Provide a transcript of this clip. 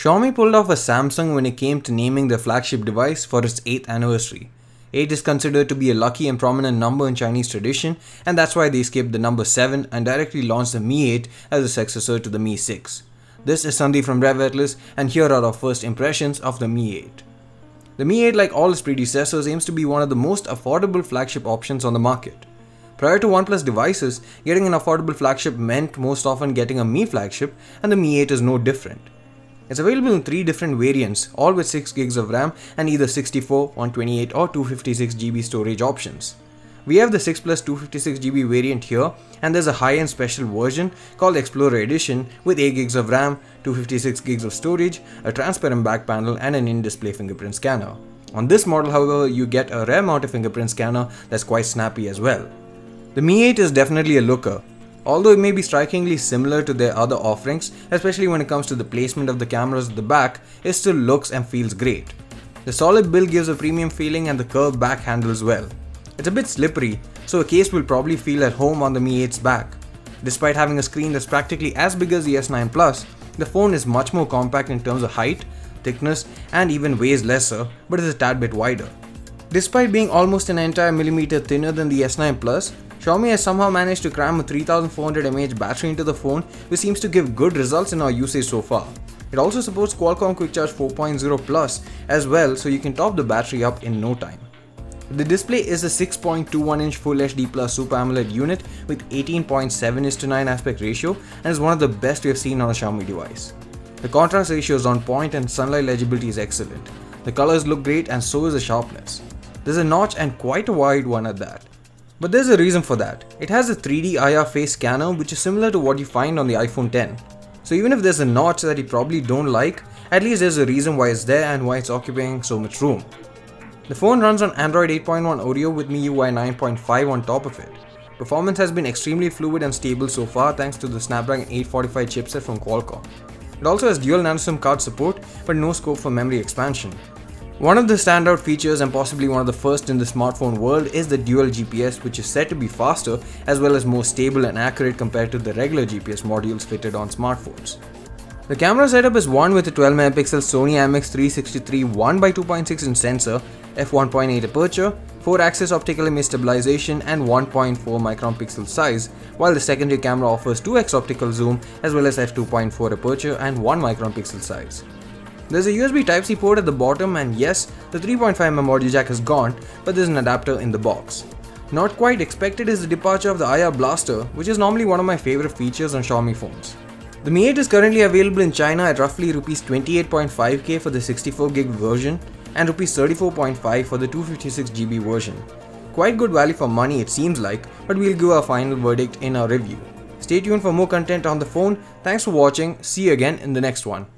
Xiaomi pulled off a Samsung when it came to naming their flagship device for its 8th anniversary. 8 is considered to be a lucky and prominent number in Chinese tradition, and that's why they skipped the number 7 and directly launched the Mi 8 as a successor to the Mi 6. This is Sandeep from Rev Atlas, and here are our first impressions of the Mi 8. The Mi 8, like all its predecessors, aims to be one of the most affordable flagship options on the market. Prior to OnePlus devices, getting an affordable flagship meant most often getting a Mi flagship, and the Mi 8 is no different. It's available in three different variants, all with 6 gigs of RAM and either 64, 128 or 256 GB storage options. We have the 6 plus 256 GB variant here and there's a high-end special version called Explorer Edition with 8 gigs of RAM, 256 gigs of storage, a transparent back panel and an in-display fingerprint scanner. On this model however you get a rare mounted fingerprint scanner that's quite snappy as well. The Mi 8 is definitely a looker, Although it may be strikingly similar to their other offerings, especially when it comes to the placement of the cameras at the back, it still looks and feels great. The solid build gives a premium feeling and the curved back handles well. It's a bit slippery, so a case will probably feel at home on the Mi 8's back. Despite having a screen that's practically as big as the S9 Plus, the phone is much more compact in terms of height, thickness, and even weighs lesser, but is a tad bit wider. Despite being almost an entire millimeter thinner than the S9 Plus, Xiaomi has somehow managed to cram a 3400 mAh battery into the phone which seems to give good results in our usage so far. It also supports Qualcomm Quick Charge 4.0 Plus as well so you can top the battery up in no time. The display is a 6.21 inch Full HD Plus Super AMOLED unit with 18.7 to 9 aspect ratio and is one of the best we have seen on a Xiaomi device. The contrast ratio is on point and sunlight legibility is excellent. The colors look great and so is the sharpness. There's a notch and quite a wide one at that. But there's a reason for that. It has a 3D IR face scanner which is similar to what you find on the iPhone 10. So even if there's a notch that you probably don't like, at least there's a reason why it's there and why it's occupying so much room. The phone runs on Android 8.1 Oreo with MIUI 9.5 on top of it. Performance has been extremely fluid and stable so far thanks to the Snapdragon 845 chipset from Qualcomm. It also has dual nano SIM card support but no scope for memory expansion. One of the standout features and possibly one of the first in the smartphone world is the dual GPS which is said to be faster as well as more stable and accurate compared to the regular GPS modules fitted on smartphones. The camera setup is one with a 12 megapixel Sony IMX363 1x2.6 inch sensor, f1.8 aperture, 4 axis optical image stabilization and 1.4 micron pixel size, while the secondary camera offers 2x optical zoom as well as f2.4 aperture and 1 micron pixel size. There's a USB Type-C port at the bottom and yes, the 3.5mm audio jack is gone, but there's an adapter in the box. Not quite expected is the departure of the IR Blaster, which is normally one of my favorite features on Xiaomi phones. The Mi 8 is currently available in China at roughly Rs 28.5k for the 64GB version and Rs 34.5 for the 256GB version. Quite good value for money it seems like, but we'll give our final verdict in our review. Stay tuned for more content on the phone, thanks for watching, see you again in the next one.